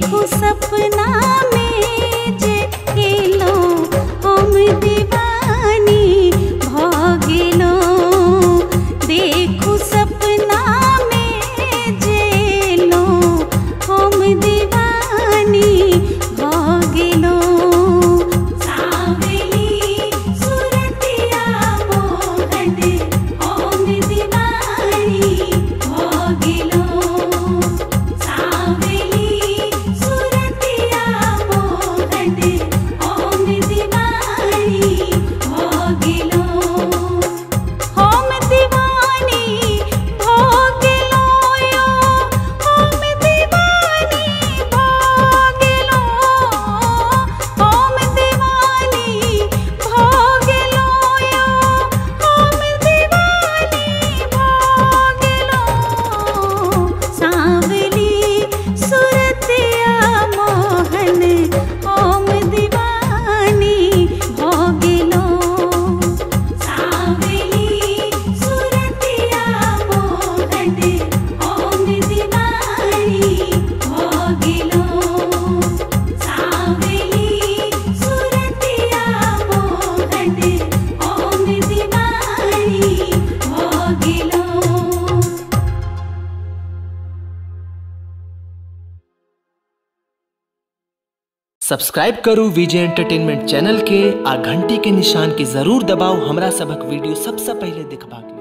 देखूँ सपना में जे सब्सक्राइब करू विजय एंटरटेनमेंट चैनल के, आ घंटी के निशान के ज़रूर दबाओ। हमरा सबक वीडियो सबसे सब पहले देखबाक